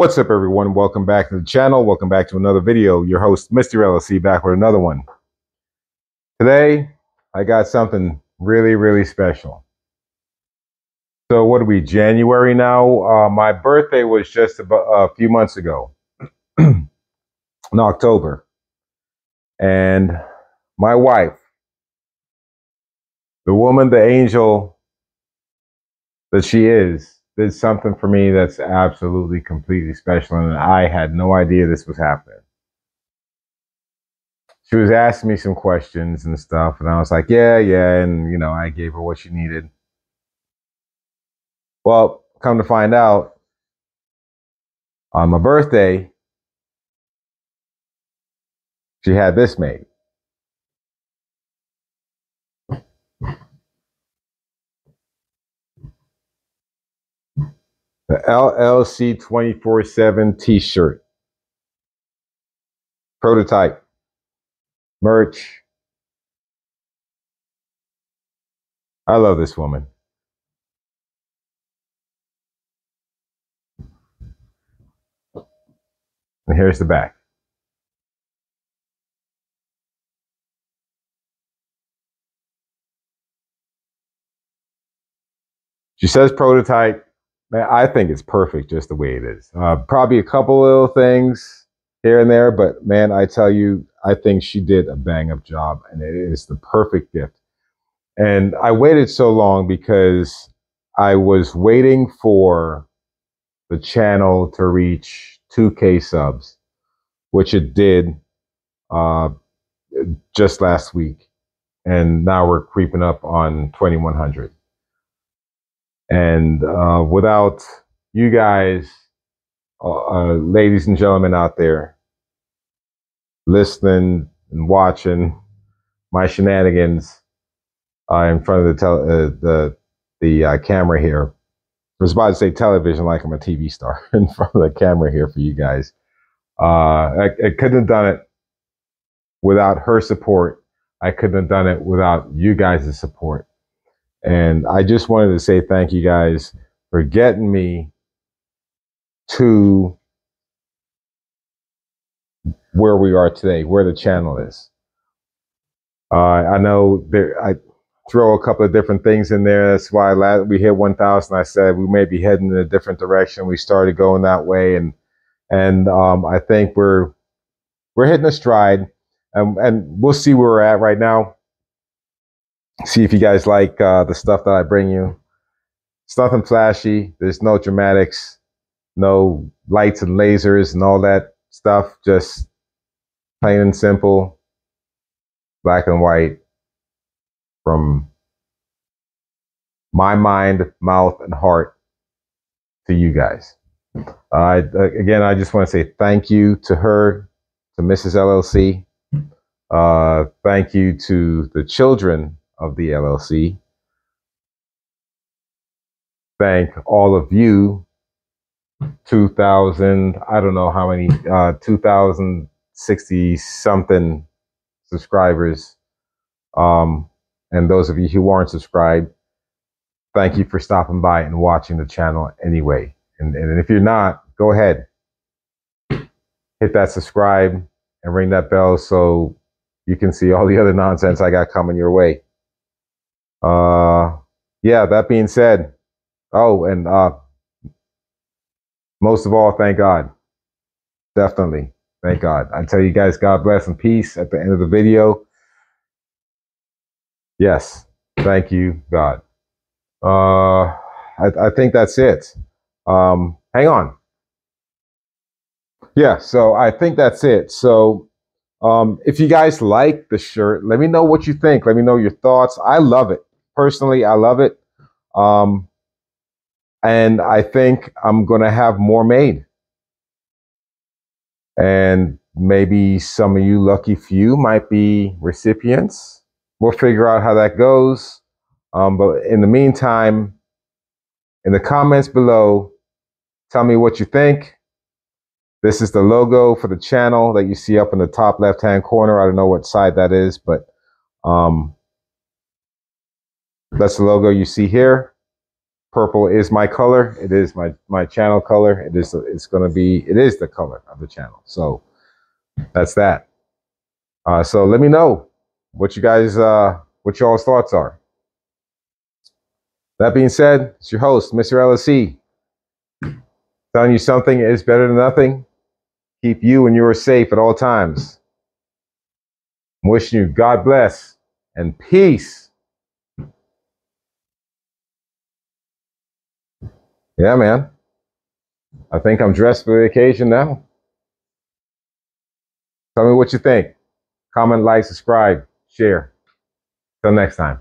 What's up, everyone? Welcome back to the channel. Welcome back to another video. Your host, Mr. LLC, back with another one. Today, I got something really, really special. So, what are we, January now? Uh, my birthday was just about a few months ago, in October. And my wife, the woman, the angel that she is, did something for me that's absolutely completely special and I had no idea this was happening. She was asking me some questions and stuff and I was like, "Yeah, yeah," and you know, I gave her what she needed. Well, come to find out on my birthday she had this made. The LLC 24 7 t shirt. Prototype. Merch. I love this woman. And here's the back. She says prototype. Man, I think it's perfect just the way it is. Uh, probably a couple little things here and there, but man, I tell you, I think she did a bang up job and it is the perfect gift. And I waited so long because I was waiting for the channel to reach 2K subs, which it did uh, just last week. And now we're creeping up on 2100. And uh, without you guys, uh, uh, ladies and gentlemen out there, listening and watching my shenanigans uh, in front of the tel- uh, the the uh, camera here. I was about to say television, like I'm a TV star in front of the camera here for you guys. I, I couldn't have done it without her support. I couldn't have done it without you guys' support. And I just wanted to say thank you guys for getting me to where we are today, where the channel is. Uh, I know there, I throw a couple of different things in there. That's why last, we hit 1,000. I said we may be heading in a different direction. We started going that way, and and um, I think we're we're hitting a stride, and and we'll see where we're at right now see if you guys like uh, the stuff that I bring you. It's nothing flashy. There's no dramatics, no lights and lasers and all that stuff. Just plain and simple, black and white from my mind, mouth, and heart to you guys. Uh, again, I just want to say thank you to her, to Mrs. LLC. Uh, thank you to the children of the LLC. Thank all of you, 2,000, I don't know how many, uh, 2,060 something subscribers. Um, and those of you who aren't subscribed, thank you for stopping by and watching the channel anyway. And, and if you're not, go ahead, hit that subscribe and ring that bell so you can see all the other nonsense I got coming your way. Uh, yeah, that being said, oh, and uh, most of all, thank God. Definitely. Thank God. I tell you guys, God bless and peace at the end of the video. Yes. Thank you, God. Uh, I, I think that's it. Um, hang on. Yeah, so I think that's it. So um, if you guys like the shirt, let me know what you think. Let me know your thoughts. I love it personally, I love it. Um, and I think I'm going to have more made. And maybe some of you lucky few might be recipients. We'll figure out how that goes. Um, but in the meantime, in the comments below, tell me what you think. This is the logo for the channel that you see up in the top left-hand corner. I don't know what side that is, but um, that's the logo you see here. purple is my color. It is my my channel color. It is it's going to be it is the color of the channel. So that's that. Uh, so let me know what you guys uh, what y'all's thoughts are. That being said, it's your host, Mr. LLC. Telling you something is better than nothing. Keep you and yours safe at all times. I'm wishing you God bless and peace. Yeah, man. I think I'm dressed for the occasion now. Tell me what you think. Comment, like, subscribe, share. Till next time.